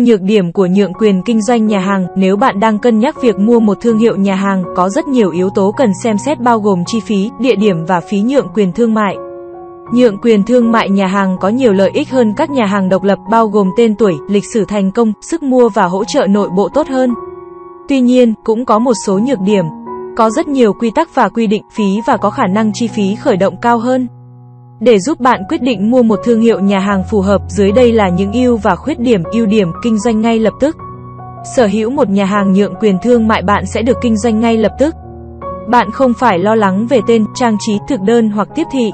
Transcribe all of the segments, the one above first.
Nhược điểm của nhượng quyền kinh doanh nhà hàng, nếu bạn đang cân nhắc việc mua một thương hiệu nhà hàng, có rất nhiều yếu tố cần xem xét bao gồm chi phí, địa điểm và phí nhượng quyền thương mại. Nhượng quyền thương mại nhà hàng có nhiều lợi ích hơn các nhà hàng độc lập bao gồm tên tuổi, lịch sử thành công, sức mua và hỗ trợ nội bộ tốt hơn. Tuy nhiên, cũng có một số nhược điểm. Có rất nhiều quy tắc và quy định phí và có khả năng chi phí khởi động cao hơn. Để giúp bạn quyết định mua một thương hiệu nhà hàng phù hợp, dưới đây là những ưu và khuyết điểm, ưu điểm kinh doanh ngay lập tức. Sở hữu một nhà hàng nhượng quyền thương mại bạn sẽ được kinh doanh ngay lập tức. Bạn không phải lo lắng về tên, trang trí, thực đơn hoặc tiếp thị.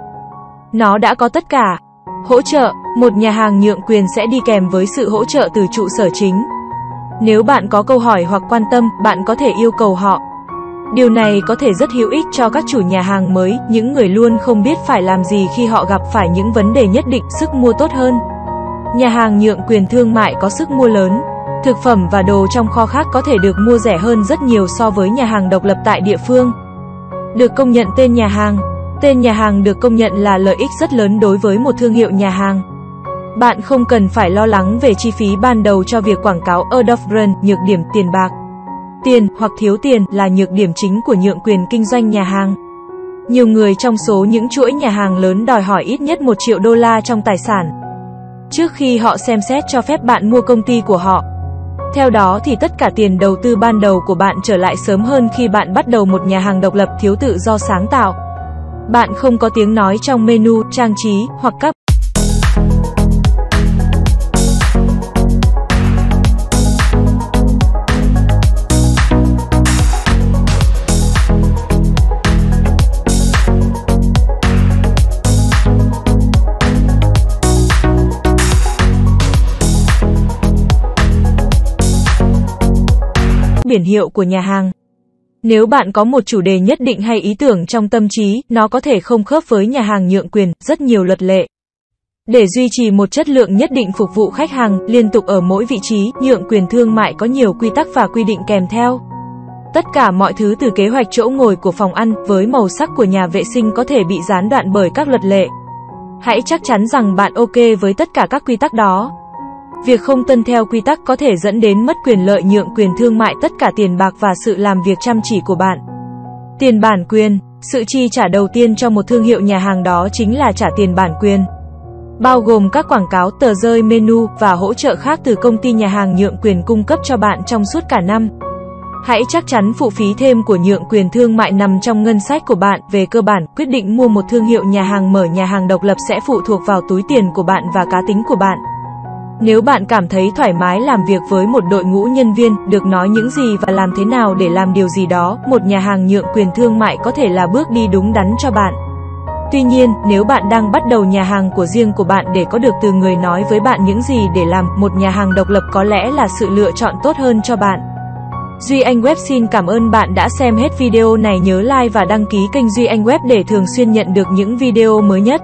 Nó đã có tất cả. Hỗ trợ, một nhà hàng nhượng quyền sẽ đi kèm với sự hỗ trợ từ trụ sở chính. Nếu bạn có câu hỏi hoặc quan tâm, bạn có thể yêu cầu họ. Điều này có thể rất hữu ích cho các chủ nhà hàng mới, những người luôn không biết phải làm gì khi họ gặp phải những vấn đề nhất định, sức mua tốt hơn. Nhà hàng nhượng quyền thương mại có sức mua lớn. Thực phẩm và đồ trong kho khác có thể được mua rẻ hơn rất nhiều so với nhà hàng độc lập tại địa phương. Được công nhận tên nhà hàng Tên nhà hàng được công nhận là lợi ích rất lớn đối với một thương hiệu nhà hàng. Bạn không cần phải lo lắng về chi phí ban đầu cho việc quảng cáo Adolf Brand, nhược điểm tiền bạc. Tiền hoặc thiếu tiền là nhược điểm chính của nhượng quyền kinh doanh nhà hàng. Nhiều người trong số những chuỗi nhà hàng lớn đòi hỏi ít nhất 1 triệu đô la trong tài sản. Trước khi họ xem xét cho phép bạn mua công ty của họ. Theo đó thì tất cả tiền đầu tư ban đầu của bạn trở lại sớm hơn khi bạn bắt đầu một nhà hàng độc lập thiếu tự do sáng tạo. Bạn không có tiếng nói trong menu, trang trí hoặc các biển hiệu của nhà hàng. Nếu bạn có một chủ đề nhất định hay ý tưởng trong tâm trí, nó có thể không khớp với nhà hàng nhượng quyền, rất nhiều luật lệ. Để duy trì một chất lượng nhất định phục vụ khách hàng liên tục ở mỗi vị trí, nhượng quyền thương mại có nhiều quy tắc và quy định kèm theo. Tất cả mọi thứ từ kế hoạch chỗ ngồi của phòng ăn với màu sắc của nhà vệ sinh có thể bị gián đoạn bởi các luật lệ. Hãy chắc chắn rằng bạn ok với tất cả các quy tắc đó. Việc không tuân theo quy tắc có thể dẫn đến mất quyền lợi nhượng quyền thương mại tất cả tiền bạc và sự làm việc chăm chỉ của bạn. Tiền bản quyền, sự chi trả đầu tiên cho một thương hiệu nhà hàng đó chính là trả tiền bản quyền. Bao gồm các quảng cáo, tờ rơi menu và hỗ trợ khác từ công ty nhà hàng nhượng quyền cung cấp cho bạn trong suốt cả năm. Hãy chắc chắn phụ phí thêm của nhượng quyền thương mại nằm trong ngân sách của bạn. Về cơ bản, quyết định mua một thương hiệu nhà hàng mở nhà hàng độc lập sẽ phụ thuộc vào túi tiền của bạn và cá tính của bạn. Nếu bạn cảm thấy thoải mái làm việc với một đội ngũ nhân viên, được nói những gì và làm thế nào để làm điều gì đó, một nhà hàng nhượng quyền thương mại có thể là bước đi đúng đắn cho bạn. Tuy nhiên, nếu bạn đang bắt đầu nhà hàng của riêng của bạn để có được từ người nói với bạn những gì để làm, một nhà hàng độc lập có lẽ là sự lựa chọn tốt hơn cho bạn. Duy Anh Web xin cảm ơn bạn đã xem hết video này nhớ like và đăng ký kênh Duy Anh Web để thường xuyên nhận được những video mới nhất.